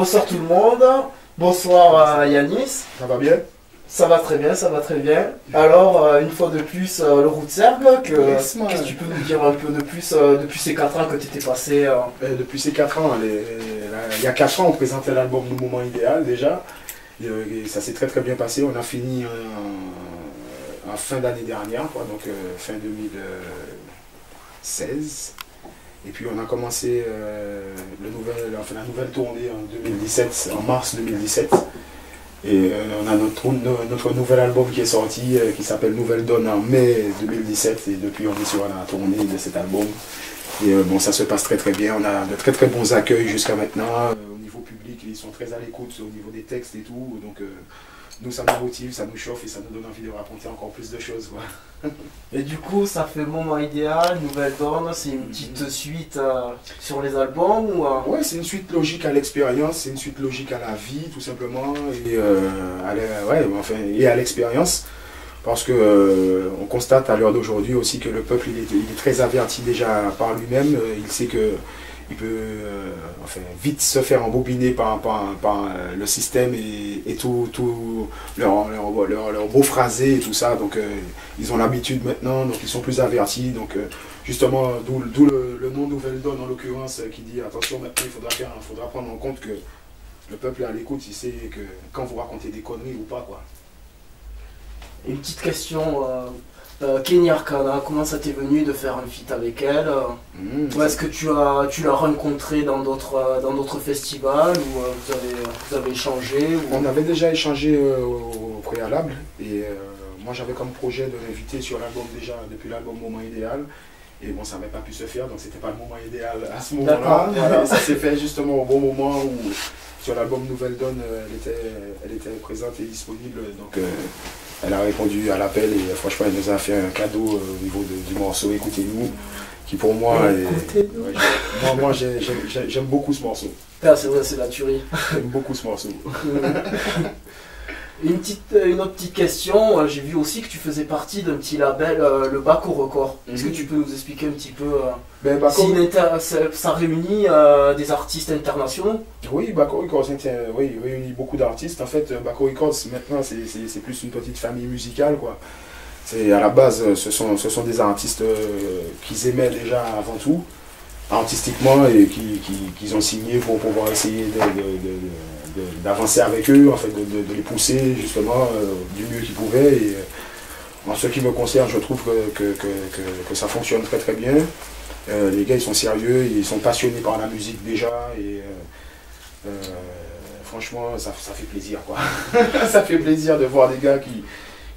Bonsoir tout le monde. Bonsoir à Yanis. Ça va bien? Ça va très bien, ça va très bien. Alors, euh, une fois de plus, euh, le route Sergue, que- Yes, qu'est-ce que tu peux nous dire un peu de plus euh, depuis ces 4 ans que tu étais passé euh, Euh, Depuis ces 4 ans, les- il y a 4 ans, on présentait l'album Le Moment Idéal déjà. Et, euh, ça s'est très très bien passé. On a fini en, en fin d'année dernière, quoi, donc euh, fin 2016. Et puis on a commencé euh, le nouvel, la nouvelle tournée en 2017, en mars 2017. Et euh, on a notre, no- notre nouvel album qui est sorti, euh, qui s'appelle Nouvelle Donne en mai 2017. Et depuis, on est sur la tournée de cet album. Et bon, ça se passe très très bien. On a de très très bons accueils jusqu'à maintenant. Au niveau public, ils sont très à l'écoute au niveau des textes et tout. Donc, nous, ça nous motive, ça nous chauffe et ça nous donne envie de raconter encore plus de choses. quoi. Et du coup, ça fait Moment Idéal, Nouvelle Donne, c'est une petite suite euh, sur les albums ou, euh, Ouais, c'est une suite logique à l'expérience, c'est une suite logique à la vie, tout simplement, et, euh, à ouais, enfin, et à l'expérience. Parce que on constate à l'heure d'aujourd'hui aussi que le peuple il est, il est très averti déjà par lui-même. Il sait que il peut euh, enfin, vite se faire embobiner par, par, par, euh, le système et, et tout, tout leur, leur, leur, leur beau phrasé et tout ça. Donc euh, ils ont l'habitude maintenant, donc ils sont plus avertis. Donc justement, d'où le, le nom Nouvelle Donne en l'occurrence qui dit attention maintenant il faudra, faire, il faudra prendre en compte que le peuple est à l'écoute, il sait que quand vous racontez des conneries ou pas quoi. Une petite question. Euh, Kenny Arcana, comment ça t'est venu de faire un feat avec elle euh, Mmh, Ou est-ce que tu as tu l'as rencontré dans d'autres euh, dans d'autres festivals ou euh, vous avez vous avez échangé ou... On avait déjà échangé euh, au préalable et euh, moi j'avais comme projet de l'inviter sur l'album déjà depuis l'album Moment Idéal. Et bon, ça n'avait pas pu se faire, donc c'était pas le moment idéal à ce moment-là. Voilà. Ça s'est fait justement au bon moment où sur l'album Nouvelle Donne, elle était, elle était présente et disponible. Donc elle a répondu à l'appel et franchement elle nous a fait un cadeau euh, au niveau de- du morceau Écoutez-nous, qui pour moi est. Ouais, moi, moi, j'ai- j'aime- j'aime j'aime beaucoup ce morceau. Ah, c'est vrai, c'est la tuerie. J'aime beaucoup ce morceau. Une, petite, euh, une autre petite question, euh, j'ai vu aussi que tu faisais partie d'un petit label, euh, le Baco Record. Est-ce que Mhm. tu peux nous expliquer un petit peu Ben, si ça, réunit des artistes internationaux? Oui, Baco Records oui, réunit beaucoup d'artistes. En fait, Baco Records, maintenant, c'est- plus une petite famille musicale. quoi. C'est À la base, ce sont, ce sont des artistes qu'ils aimaient déjà avant tout, artistiquement, et qui, qui- qu'ils ont signé pour pouvoir essayer de- de- de- de- d'avancer avec eux, en fait, de, les pousser justement euh, du mieux qu'ils pouvaient. Et, euh, en ce qui me concerne, je trouve que, ça fonctionne très très bien. Euh, les gars, ils sont sérieux, ils sont passionnés par la musique déjà. Et, franchement, ça, ça fait plaisir, quoi. ça fait plaisir de voir des gars qui,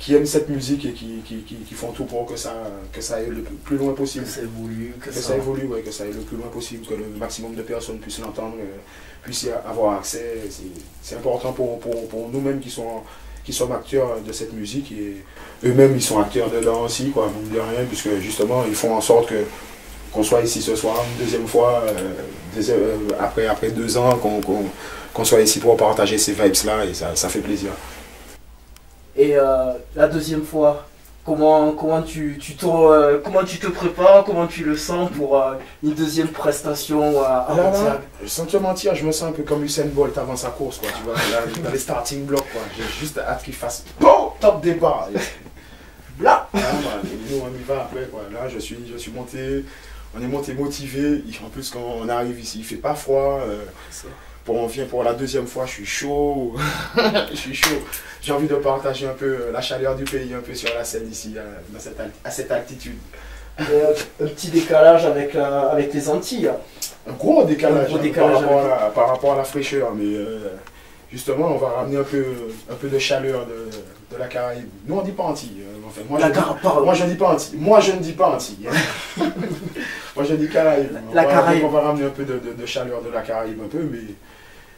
qui aiment cette musique et qui, qui, qui- qui font tout pour que ça, que ça aille le plus loin possible. Que ça évolue, que, Que ça... ça évolue, ouais, que ça aille le plus loin possible, que le maximum de personnes puissent l'entendre, euh, puissent y avoir accès. C'est- important pour, pour, pour nous-mêmes qui, sont, qui sommes acteurs de cette musique et eux-mêmes ils sont acteurs dedans aussi, quoi, mine de rien, puisque justement ils font en sorte que qu'on soit ici ce soir une deuxième fois, euh, deuxième- euh, après, après deux ans, qu'on soit ici pour partager ces vibes-là et ça, ça fait plaisir. Et euh, la deuxième fois, comment, comment, tu, tu te, euh, comment tu te prépares, comment tu le sens pour euh, une deuxième prestation à, à Là, là, sans te mentir, je me sens un peu comme Usain Bolt avant sa course, quoi, tu vois, là, dans les starting blocks, quoi. J'ai juste hâte qu'il fasse bon, top départ. Et Là, ah, bah, nous on y va après, quoi. Là, je suis, je suis monté, on est monté motivé. En plus, quand on arrive ici, il fait pas froid. Euh, pour, on vient pour la deuxième fois, je suis chaud. je suis chaud. J'ai envie de partager un peu euh, la chaleur du pays, un peu sur la scène ici, euh, dans cette à cette altitude. Et, euh, un petit décalage avec, euh, avec les Antilles. Un gros décalage, Un gros hein, par, rapport à la, par rapport à la fraîcheur, mais euh, justement, on va ramener un peu, un peu de chaleur de, de la Caraïbe. Nous, on dit pas Antilles. euh, moi, La je dis- moi, je dis pas Antilles. Moi, je ne dis pas Antilles. hein. moi, je dis Caraïbe. La On va- Caraïbe. On va ramener un peu de, de- de chaleur de la Caraïbe, un peu, mais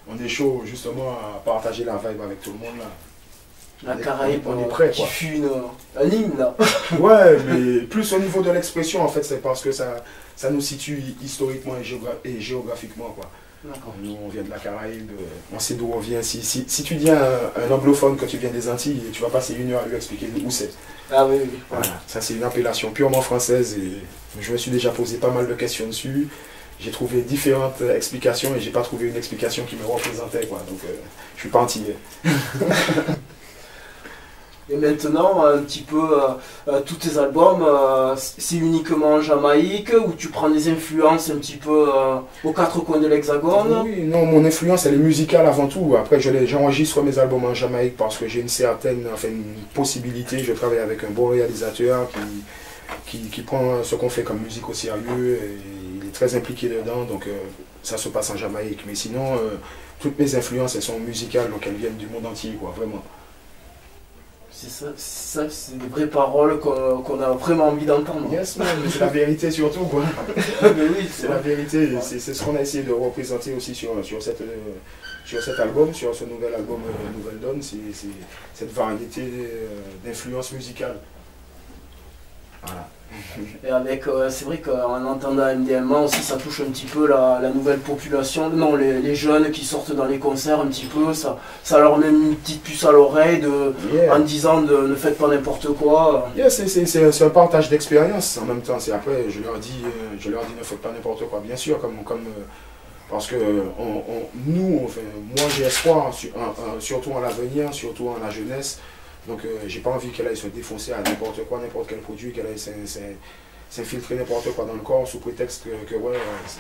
on est chaud, justement, à partager la vibe avec tout le monde, là. La On est- Caraïbe on est euh, prêt, qui quoi. une, un hymne. là. Ouais, mais plus au niveau de l'expression, en fait, c'est parce que ça, ça nous situe historiquement et, géogra- et géographiquement, quoi. Nous, on vient de la Caraïbe, euh, on sait d'où on vient. Si, si, si tu dis à un, un anglophone que tu viens des Antilles, tu vas passer une heure à lui expliquer où c'est. Ah oui, oui. Voilà, ça c'est une appellation purement française et je me suis déjà posé pas mal de questions dessus. J'ai trouvé différentes explications et j'ai pas trouvé une explication qui me représentait quoi. Donc euh, je suis pas antillais. Et maintenant, un petit peu, euh, euh, tous tes albums, euh, c'est uniquement en Jamaïque ou tu prends des influences un petit peu aux quatre coins de l'Hexagone? Oui, non, mon influence elle est musicale avant tout. Après, je j'enregistre mes albums en Jamaïque parce que j'ai une certaine, enfin une possibilité. Je travaille avec un bon réalisateur qui, qui, qui prend ce qu'on fait comme musique au sérieux et très impliqué dedans. Donc euh, ça se passe en Jamaïque. Mais sinon, euh, toutes mes influences elles sont musicales, donc elles viennent du monde entier, quoi, vraiment. C'est ça, c'est ça, c'est des vraies paroles qu'on a vraiment envie d'entendre. Yes, man, mais c'est la vérité surtout, quoi. Mais oui, C'est la vérité, c'est ce qu'on a essayé de représenter aussi sur, sur, cette, euh, sur cet album, sur ce nouvel album euh, Nouvelle Donne, c'est cette variété d'influences musicales. Voilà. Et avec, euh, c'est vrai qu'en entendant MDMA aussi, ça touche un petit peu la, la nouvelle population, non, les, les jeunes qui sortent dans les concerts un petit peu, ça, ça leur met une petite puce à l'oreille de, Yeah. en disant de ne faites pas n'importe quoi. Yeah, c'est- un partage d'expérience en même temps. C'est après, je leur dis, euh, je leur dis ne faites pas n'importe quoi, bien sûr, comme, comme euh, parce que on, on- nous, enfin, moi j'ai espoir, surtout en l'avenir, surtout en la jeunesse. Donc euh, j'ai pas envie qu'elle aille se défoncer à n'importe quoi, n'importe quel produit, qu'elle aille s'in- s'in- s'infiltrer n'importe quoi dans le corps sous prétexte que, que, ouais, euh,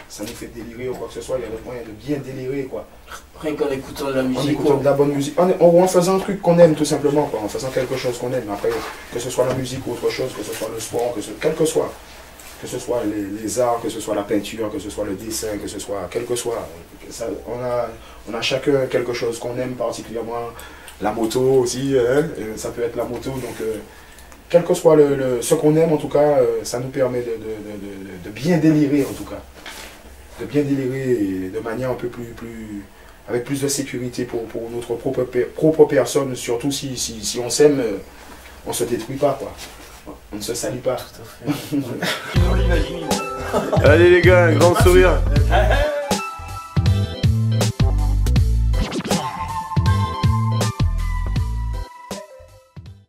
ça nous fait délirer ou quoi que ce soit. Il y a d'autres moyens de bien délirer quoi. Rien qu'en écoutant de la En musique. écoutant quoi. de la bonne musique, en, en- en faisant un truc qu'on aime tout simplement, quoi, en faisant quelque chose qu'on aime. Après, que ce soit la musique ou autre chose, que ce soit le sport, que ce, quel que soit, que ce soit les, les arts, que ce soit la peinture, que ce soit le dessin, que ce soit, quel que soit, ça, on, a, on a chacun quelque chose qu'on aime particulièrement. La moto aussi, hein, ça peut être la moto, donc euh, quel que soit le, le- ce qu'on aime, en tout cas, euh, ça nous permet de, de- de- de- de bien délirer, en tout cas. De bien délirer et de manière un peu plus, plus, avec plus de sécurité pour, pour notre propre, propre personne, surtout si, si, si on s'aime, on se détruit pas, quoi. On ne se salit pas. Tout à fait. Allez les gars, un grand sourire.